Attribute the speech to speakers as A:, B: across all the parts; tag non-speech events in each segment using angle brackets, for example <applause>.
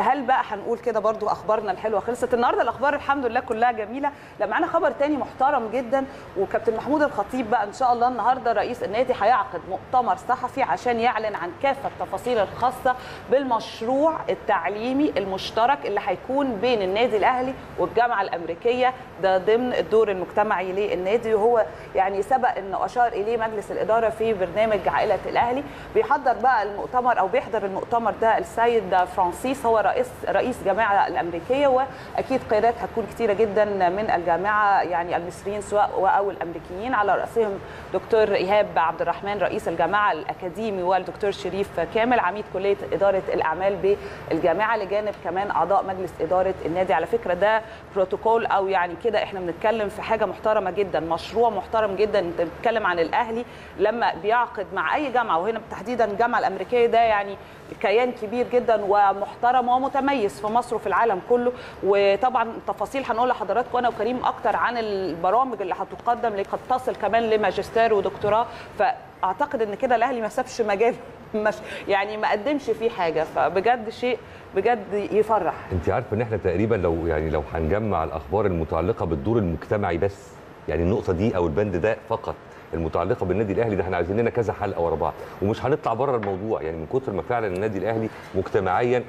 A: هل بقى هنقول كده برضو أخبارنا الحلوة خلصت النهارده؟ الأخبار الحمد لله كلها جميلة. لا معانا خبر تاني محترم جدا وكابتن محمود الخطيب بقى إن شاء الله النهارده رئيس النادي هيعقد مؤتمر صحفي عشان يعلن عن كافة التفاصيل الخاصة بالمشروع التعليمي المشترك اللي هيكون بين النادي الأهلي والجامعة الأمريكية. ده ضمن الدور المجتمعي للنادي وهو يعني سبق إنه أشار إليه مجلس الإدارة في برنامج عائلة الأهلي. بيحضر بقى المؤتمر أو بيحضر المؤتمر ده السيد فرانسيس هو رئيس رئيس الجامعة الأمريكية وأكيد قيادات هتكون كتيرة جدا من الجامعة يعني المصريين سواء أو الأمريكيين. على رأسهم دكتور إيهاب عبد الرحمن رئيس الجامعة الأكاديمي والدكتور شريف كامل عميد كلية إدارة الأعمال بالجامعة لجانب كمان أعضاء مجلس إدارة النادي. على فكرة ده بروتوكول أو يعني كده إحنا بنتكلم في حاجة محترمة جدا مشروع محترم جدا. أنت بتتكلم عن الأهلي لما بيعقد مع أي جامعة وهنا تحديدا الجامعة الأمريكية ده يعني كيان كبير جدا ومتميز في مصر وفي العالم كله. وطبعا تفاصيل هنقول لحضراتكم أنا وكريم أكتر عن البرامج اللي هتقدم اللي قد تصل كمان لماجستير ودكتوراه. فأعتقد إن كده الأهلي ما سابش مجال <laughs> مش يعني ما قدمش فيه حاجة. فبجد شيء بجد يفرح.
B: أنت عارفة إن إحنا تقريبا لو يعني لو هنجمع الأخبار المتعلقة بالدور المجتمعي بس يعني النقطة دي أو البند ده فقط المتعلقة بالنادي الأهلي ده إحنا عايزين لنا كذا حلقة ورا بعض. ومش هنطلع بره الموضوع. يعني من كتر ما فعلا النادي الأهلي مجتمعيا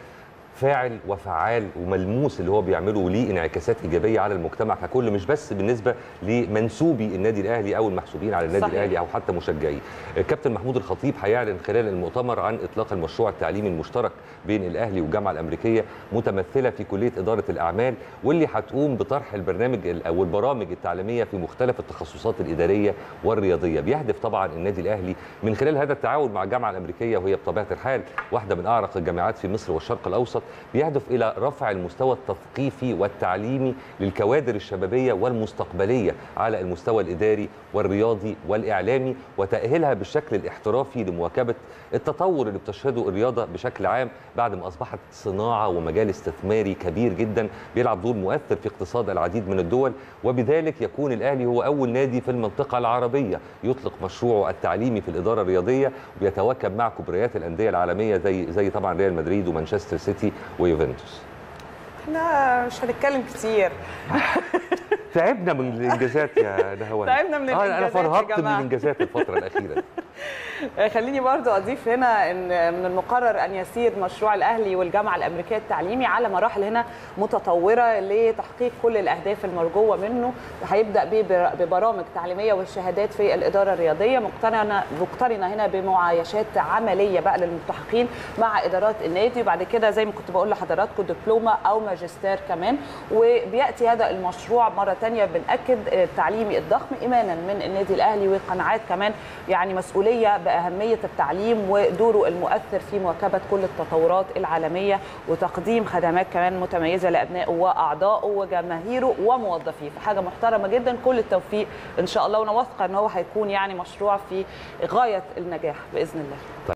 B: فاعل وفعال وملموس اللي هو بيعمله وليه انعكاسات إيجابية على المجتمع ككل مش بس بالنسبة لمنسوبي النادي الأهلي أو المحسوبين على النادي
A: صحيح.
B: الأهلي أو حتى مشجعيه. كابتن محمود الخطيب هيعلن خلال المؤتمر عن إطلاق المشروع التعليمي المشترك بين الأهلي والجامعة الأمريكية متمثلة في كلية إدارة الأعمال واللي هتقوم بطرح البرنامج أو البرامج التعليمية في مختلف التخصصات الإدارية والرياضية. بيهدف طبعا النادي الأهلي من خلال هذا التعاون مع الجامعة الأمريكية وهي بطبيعة الحال واحدة من أعرق الجامعات في مصر والشرق الأوسط بيهدف إلى رفع المستوى التثقيفي والتعليمي للكوادر الشبابية والمستقبلية على المستوى الإداري والرياضي والإعلامي وتأهيلها بالشكل الاحترافي لمواكبة التطور اللي بتشهده الرياضة بشكل عام بعد ما أصبحت صناعة ومجال استثماري كبير جدا بيلعب دور مؤثر في اقتصاد العديد من الدول وبذلك يكون الأهلي هو أول نادي في المنطقة العربية يطلق مشروعه التعليمي في الإدارة الرياضية ويتواكب مع كبريات الأندية العالمية زي زي طبعا ريال مدريد ومانشستر سيتي ويوفنتوس
A: إحنا مش هنتكلم كتير. <laughs>
B: تعبنا من الإنجازات يا نهوان.
A: تعبنا من
B: آه
A: أنا
B: فرهطت من. الإنجازات الفترة الأخيرة. <laughs>
A: خليني برضو أضيف هنا إن من المقرر أن يسير مشروع الأهلي والجامعة الأمريكية التعليمي على مراحل هنا متطورة لتحقيق كل الأهداف المرجوة منه. هيبدأ بيه ببرامج تعليمية والشهادات في الإدارة الرياضية مقترنه مقترنه هنا بمعايشات عملية بقى للملتحقين مع إدارات النادي. وبعد كده زي ما كنت بقول لحضراتكم دبلومة أو ماجستير كمان. وبيأتي هذا المشروع مرة ثانية بنأكد التعليمي الضخم إيمانا من النادي الأهلي وقناعات كمان يعني مسؤوليه بأهمية التعليم ودوره المؤثر في مواكبة كل التطورات العالمية وتقديم خدمات كمان متميزة لأبنائه وأعضائه وجماهيره وموظفيه. فحاجه محترمة جدا كل التوفيق إن شاء الله. وأنا واثقه إن هو هيكون يعني مشروع في غاية النجاح بإذن الله.